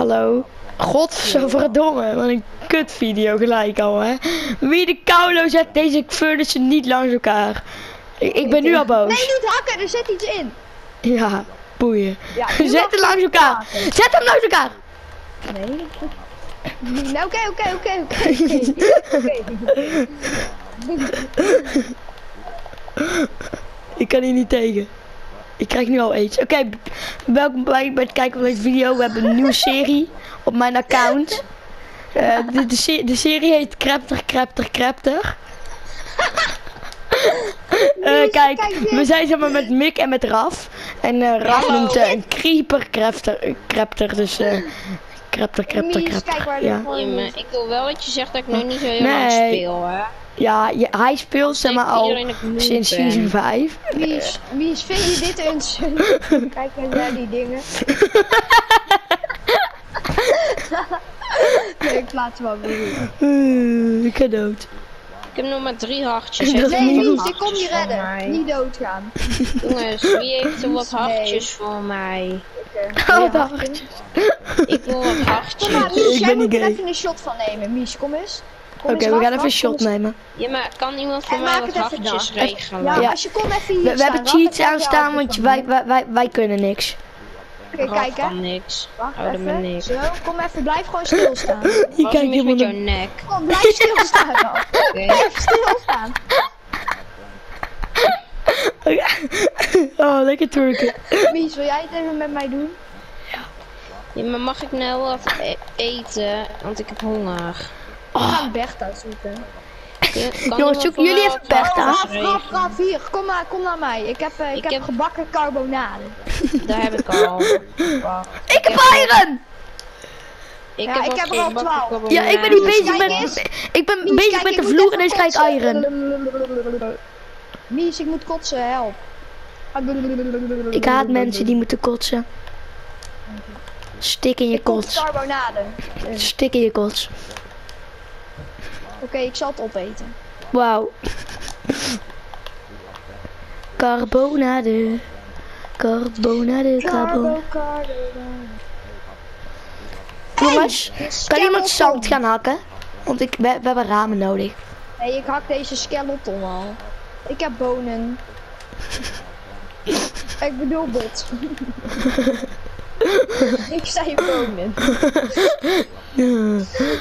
Hallo. Godverdomme, wat een kutvideo gelijk al, hè. Wie de koulo zet deze furnace niet langs elkaar. Ik, ik ben nu al boos. Nee, niet hakken, er zit iets in. Ja, boeien. Ja, Zet hem langs elkaar. Zet hem langs elkaar. Nee. Nou, oké, oké, oké, oké. Oké. Ik kan hier niet tegen. Ik krijg nu al aids. Oké, welkom bij, bij het kijken van deze video. We hebben een nieuwe serie op mijn account. Eh, de, de, se- de serie heet Krepter, Krepter, Krepter. Eh, kijk, we zijn samen met Mick en met Raf. En eh, Raf Hallo. noemt eh, een creeper krepter, krepter, dus eh krepter, krepter, krepter. waar Ja, ik wil wel dat je zegt dat ik nu niet zo heel Nee. lang speel, hè. Ja je- hij speelt zeg maar al sinds ben? season 5. Mies, Mies, vind je dit eens? Kijk eens naar die dingen. nee, ik plaats hem wel weer. Uh, ik ga dood. Ik heb nog maar drie hartjes. Is Nee, Mies, ik kom je hartjes redden. Niet doodgaan. Jongens, wie heeft er wat Nee. hartjes voor mij? Oh. Ik wil wat Kom maar, hartjes. Mies, Ik jij moet er even een shot van nemen. Mies, kom eens. Oké, we gaan even een shot nemen. Ja, maar kan iemand voor En mij wat dan. regelen? Ja, Ja. als je kom even hier We, we hebben cheats aanstaan, want wij, wij, wij, wij kunnen niks. Oké, kijk hè. niks. Wacht even. niks. Zo, kom even, blijf gewoon stilstaan. Je kijkt helemaal met jouw naar... nek? Kom, blijf stilstaan dan. Oké. Blijf stilstaan. Oh, lekker turken. Mies, wil jij het even met mij doen? Ja, maar mag ik nou wat e- eten? Want ik heb honger. We gaan Bertha zoeken. Jongens, mij jullie even Bertha? hartjes Raf, Raf, regelen? Raf, hier, kom maar, kom naar mij. Ik heb, eh, ik Ik heb, heb- gebakken carbonade. Daar heb ik al. Ik heb iron! Ik Ja, heb, ik heb er al geen bakken 12. Ja, ik ben niet bezig met... eens. Ik ben Mies, bezig kijk, met de vloer en krijg ik kotsen. iron. Mies, ik moet kotsen, help. Ik haat mensen die moeten kotsen. Stik in je Ik kots kots. carbonade. Stik in je kots. Oké, ik zal het opeten. Wauw. Carbonade. Carbonade, carbonade. Carbo, carbonade. Jongens, kan iemand zand gaan hakken? Want ik, we, we hebben ramen nodig. Nee, ik hak deze skeleton al. Ik heb bonen. ik bedoel bot. ik zei bonen.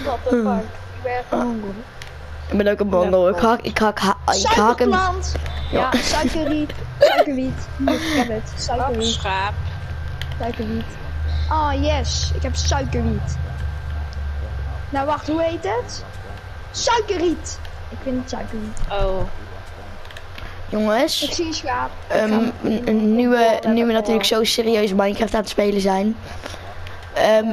What the fuck. Ik ben. Ik ook een bondel. Ik hak, ik hak, ha- ik hak hem. Suikerplant. Ja, suikerriet. Suikerwiet. Ik heb het. Suikerwiet. schaap. Suikerwiet. Ah, yes. Ik heb suikerwiet. Nou, wacht. Hoe heet het? Suikerriet. Ik vind het suikerwiet. Oh. Ik Jongens, zie een schaap. ehm, een- een nieuwe, nu we natuurlijk zo serieus Minecraft aan het spelen zijn. Ehm,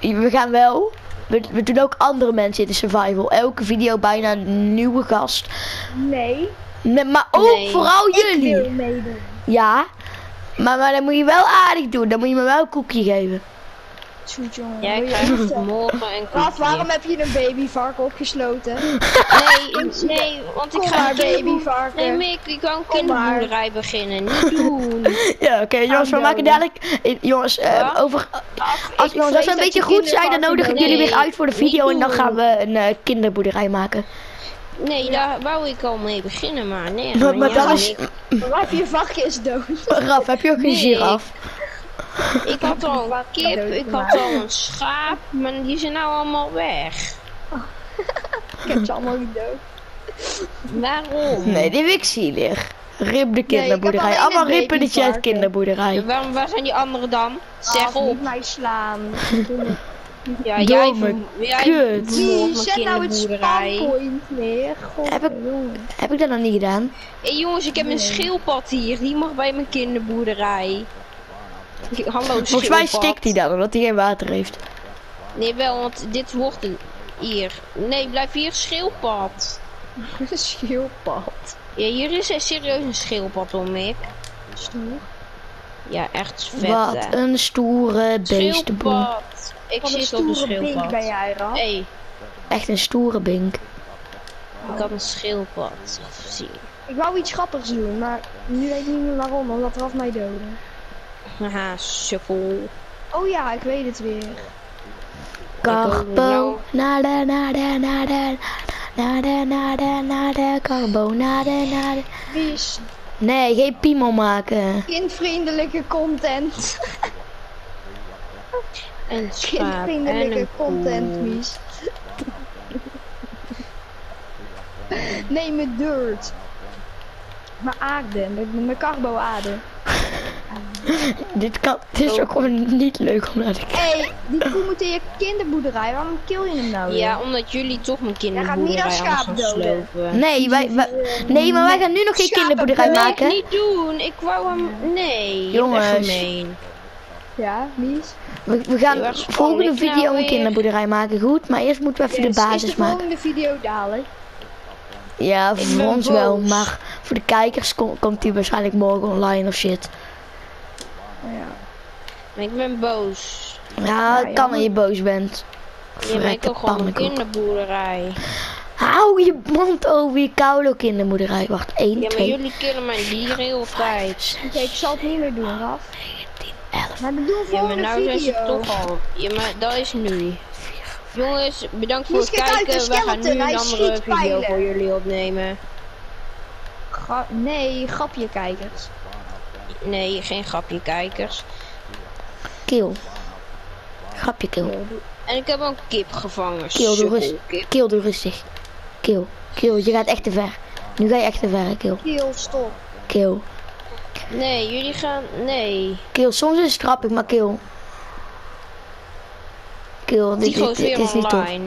we gaan wel. We, we doen ook andere mensen in de survival. Elke video bijna een nieuwe gast. Nee. Nee, maar ook Nee. vooral Ik wil jullie. meedoen. Ja. Maar, maar dan moet je wel aardig doen. Dan moet je me wel een koekje geven. Jongen. Jij krijgt morgen een Raf, waarom heb je een babyvarken opgesloten? Nee, nee, want ik Kom ga maar, een babyvarken. Nee, Mick, ik wou een maar. kinderboerderij beginnen. Niet doen. Ja, oké jongens, we maken dadelijk. eh, Jongens, eh, over. Ach, Als, ik jongens, als we een dat beetje je goed zijn, dan nodig ik jullie weer uit voor de video. En dan gaan we een eh, kinderboerderij maken. Nee, daar wou ik al mee beginnen, maar nee. Maar, maar ja, dan is. Raf, je varken is dood. Raf, heb je ook een Nee. giraf? Ik had al een Wat kip, ik had al een schaap, maar die zijn nou allemaal weg. Ik heb ze allemaal niet dood. Waarom? Nee, die vind ik zielig. Rip de heb kinderboerderij. Allemaal rippen dat je uit babyvarken. kinderboerderij. Waarom, waar zijn die anderen dan? Zeg Raf, op. niet mij slaan. Ja, jij, Domme jij kut. mijn zet nou het kinderboerderij. spawnpoint neer. Heb ik-. Heb ik dat nog niet gedaan? Hé jongens, ik heb een schildpad hier, die mag bij mijn kinderboerderij. Hallo Volgens mij stikt hij dan, omdat hij geen water heeft. Nee, wel, want dit wordt een... Hier. Nee, blijf hier schildpad. Schildpad. Ja, hier is er serieus een schildpad om, ik. Stoer. Ja, echt vet, Wat hè. een stoere. Schildpad. Ik Wat een zit op een schildpad. ben jij, Raf. Hé, Echt een stoere bink. ik had een schildpad. Zie. Ik wou iets grappigs doen, maar nu weet ik niet meer waarom, omdat Raf mij doodde. Haha, sukkel. Oh ja, ik weet het weer. Carbonade, nade, nade, nade, nade, nade, carbonade, nade. Wie is Nee, geen piemel maken. kindvriendelijke content? En schaap en Kindvriendelijke een content. Mies. nee, mijn dirt. Mijn aarde, mijn, mijn carbo-aarde. Dit, kan, dit is ook gewoon niet leuk om naar te kijken. Hé, hey, die koe moet in je kinderboerderij. Waarom kill je hem nou weer? Ja, omdat jullie toch mijn gaat niet kinderboerderij als anders schaap gaan doden. Nee, wij, wij- nee, maar wij gaan nu nog geen Schapen kinderboerderij maken. niet doen. Ik wou hem... Nee, Jongens. Ja, Mies? We, we gaan spannend. volgende Nou video een kinderboerderij maken, goed? Maar eerst moeten we even Yes, de is basis de maken. volgende video dadelijk. Ja, Ik voor ons wel, maar voor de kijkers kom- komt die waarschijnlijk morgen online of shit. Ik ben boos. Ja, het kan dat je boos bent. Je bent ook gewoon een kinderboerderij. Hou je mond over je koude kinderboerderij. Wacht, 1, Ja, maar 2, jullie killen mijn dieren heel tijd. Oké, ik zal het niet meer doen, Raf. 10, 11. Maar we doen Ja, maar nou zijn ze video. toch al. Ja, maar dat is nu. Jongens, bedankt voor het ik kijken. We gaan nu een andere video pijlen. voor jullie opnemen. Gra- nee, grapje kijkers. Nee, geen grapje kijkers. Kill. Grapje, kill. En ik heb ook kip gevangen. Kill, doe rustig. Kill, doe rustig. Kill. Kill, je gaat echt te ver. Nu ga je echt te ver, kill. Kill, stop. Kill. Nee, jullie gaan... Nee. Kill, soms is het grappig, maar kill. Kill, dit, dit, is dit is niet tof. online.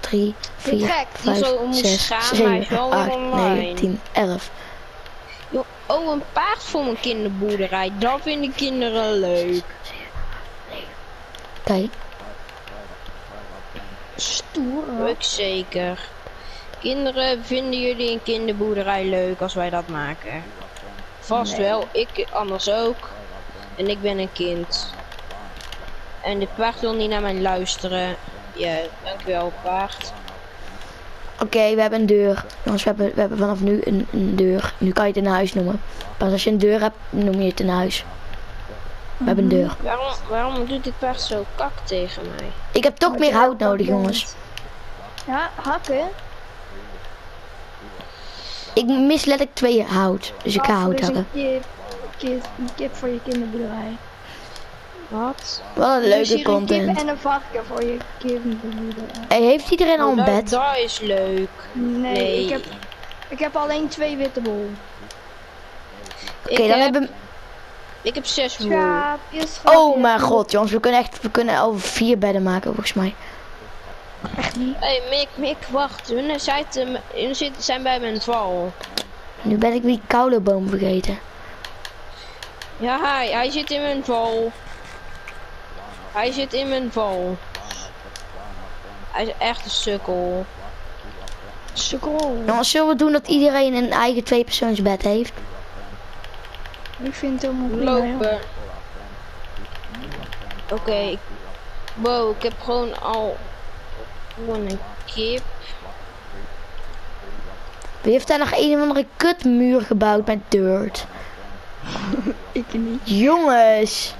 3, 4, gek. 5, Tigo moet 6, schamen, hij is 7, wel weer 8, online. 9, 10, 11. Joh, Oh, een paard voor mijn kinderboerderij. Dat vinden kinderen leuk. Kijk, Stoer. Leuk zeker. Kinderen, vinden jullie een kinderboerderij leuk als wij dat maken? Vast wel, ik anders ook. En ik ben een kind. En de paard wil niet naar mij luisteren. Ja, dankjewel paard. oké, we hebben een deur. Jongens, we hebben, we hebben vanaf nu een, een deur. Nu kan je het een huis noemen. Pas als je een deur hebt, noem je het een huis. We hebben een deur. Waarom, waarom doet dit paard zo kak tegen mij? Ik heb toch meer hout nodig, jongens. Ja, hakken. Ik mis letterlijk twee hout. Dus ik ga Raf, hout hakken. Een kip, kip, voor je kinderboerderij. Wat? Wat een leuke hier een kip content. en een varken voor je kinderboerderij. Hey, heeft iedereen al een dat, bed? dat is leuk. Nee, Nee. Ik, heb, ik heb alleen twee witte bol. Oké, dan heb, hebben ik heb zes wool. Oh mijn god, jongens, we kunnen echt, we kunnen al vier bedden maken volgens mij. Hé, hey, Mick, Mick, wacht. Hun, zitten, hun zitten, zijn bij mijn val. Nu ben ik die koude boom vergeten. Ja, hij, hij zit in mijn val. Hij zit in mijn val. Hij is echt een sukkel. Scroll. Jongens, zullen we doen dat iedereen een eigen tweepersoonsbed heeft? Ik vind het helemaal prima, joh. Lopen. Oké. ik- Wow, ik heb gewoon al gewoon een kip. Wie heeft daar nog een of andere kutmuur gebouwd met dirt? Ik niet. Jongens,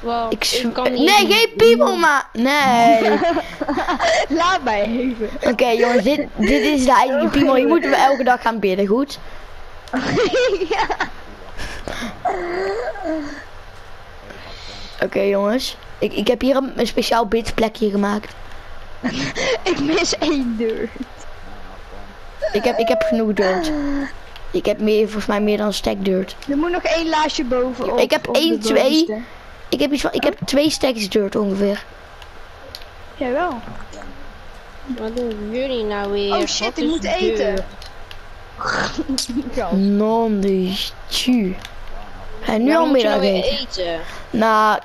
Wow, ik, ik, kan niet Nee, geen piemel maar. Nee. Laat mij even. Oké jongens, dit, dit is de eigen piemel. Je moet hem elke dag gaan bidden, goed? Oké jongens, ik, ik heb hier een, een speciaal bidplekje gemaakt. ik mis één deur. Ik heb, ik heb genoeg dirt. Ik heb meer, volgens mij meer dan stack dirt. Er moet nog één laasje bovenop. Ik heb op één, twee. Ik heb iets van, ik heb twee stacks dirt ongeveer. Jawel. Wat doen jullie nou weer? Oh shit, ik moet deur? eten. Non de tju. En nu al je middag nou weer eten. eten? Nou,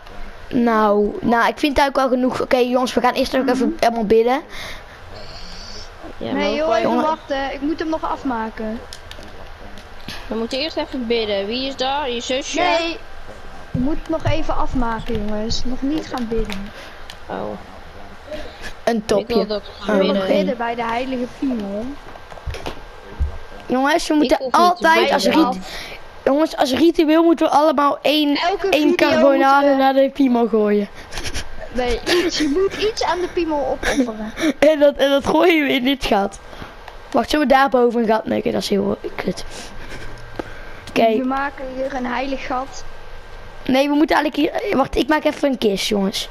nou, nou, ik vind het eigenlijk wel genoeg. Oké jongens, we gaan eerst nog even helemaal bidden. Ja, Nee maar joh, even jongen. wachten. Ik moet hem nog afmaken. we moeten eerst even bidden. Wie is daar? Je zusje? Nee. Ik moet het nog even afmaken jongens. Nog niet gaan bidden. Oh, Een ik wil topje. dat Oh, gaan Ik wil oké. nog bidden. bidden bij de heilige piemel. Jongens, we moeten altijd als riet, jongens, als ritueel moeten we allemaal één, Elke één carbonade we- naar de piemel gooien. Nee, iets. Je moet iets aan de piemel opofferen. En dat, en dat gooi je in dit gat. Wacht, zullen we daarboven een gat maken? Dat is heel kut. Oké, We maken hier een heilig gat. nee, we moeten eigenlijk hier... Wacht, ik maak even een kist, jongens.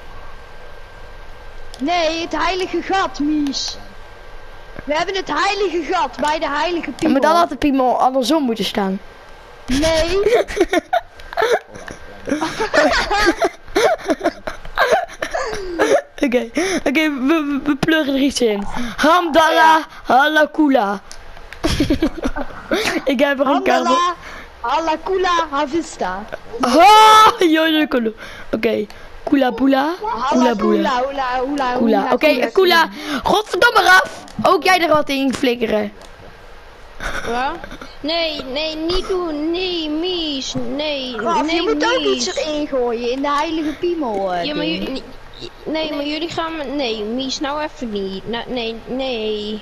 Nee, het heilige gat, Mies. We hebben het heilige gat bij de heilige piemel. maar dan had de piemel andersom moeten staan. Nee, Oké, oké, we, we, we pluggen er iets in. Hamdallah halakula. ik heb er een kabel. Halakula, havista. Ha, jojo. Oké, kula bula, kula bula. Hula, Kula, oké, kula. Godverdomme Raf. Ook jij er wat in flikkeren. Wat? Nee, nee, niet doen. Nee, Mies. Nee, Raf, nee, je moet ook Mies. iets erin gooien in de heilige piemel. eh, Ja, maar jullie... Nee, maar jullie gaan me... Nee, Mies, nou even niet. Nou, nee, nee.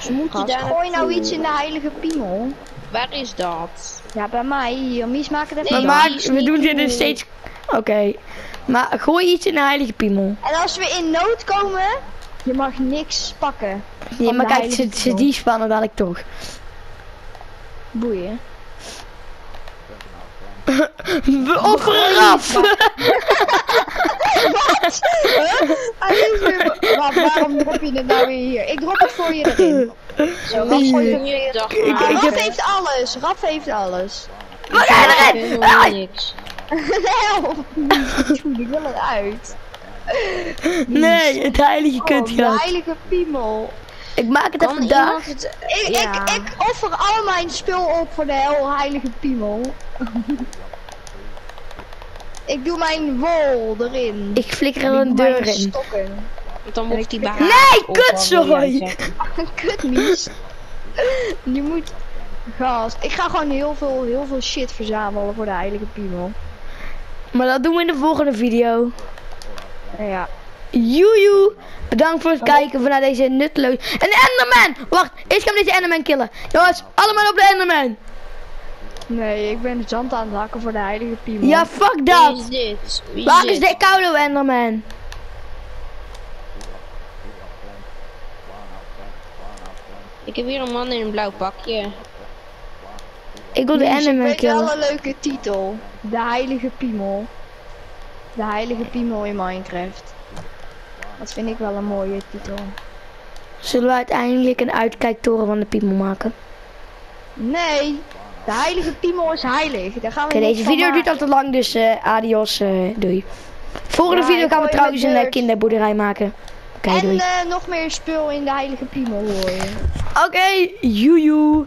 Ze moeten Gast, daar gooi nou iets in de heilige piemel. Waar is dat? Ja, bij mij hier. Mies, maak het even. Maar Nee, maak, is we doen dit dus steeds... Oké. Maar gooi iets in de heilige piemel. En als we in nood komen, je mag niks pakken. Nee, maar kijk, ze, die spannen dadelijk toch. Boeien. We offeren af. Hij is weer- Raf, waarom drop je het nou weer hier? Ik drop het voor je erin. Zo, Raf, wat gooi voor het- je dag ik- ik Raf heb- heeft alles. Raf heeft alles. Wat ga je erin? niks. Help. Ik wil eruit. Nee, het heilige Oh, de kutgat. heilige piemel. Ik maak het Kan even het... Ik, Ja. ik, ik offer al mijn spul op voor de hel heilige piemel. ik doe mijn wol erin. Ik flikker er een deur in. Stokken. Dan hij bij haar Nee, kutzooi! wil jij zeggen. Kut Mies. Je moet... Gast, ik ga gewoon heel veel, heel veel shit verzamelen voor de heilige piemel. Maar dat doen we in de volgende video. Ja. Joejoe. Bedankt voor het kijken van naar deze nutteloze... Een Enderman! Wacht, eerst gaan we deze Enderman killen. Jongens, allemaal op de Enderman. Nee, ik ben zand aan het hakken voor de heilige piemel. Ja, fuck Wie dat. is dit? Wie Waar is dit? de koude Enderman? Ik heb hier een man in een blauw pakje. Ik wil de ik Enderman weet wel killen. een leuke titel. De heilige piemel. De heilige piemel in Minecraft. Dat vind ik wel een mooie titel. Zullen we uiteindelijk een uitkijktoren van de piemel maken? Nee, de heilige piemel is heilig. Daar gaan we deze video duurt al te lang, dus eh, adios, eh, doei. Volgende Ja, video gaan we trouwens een eh, kinderboerderij maken. En nog meer spul in de heilige piemel gooien. Oké, joejoe.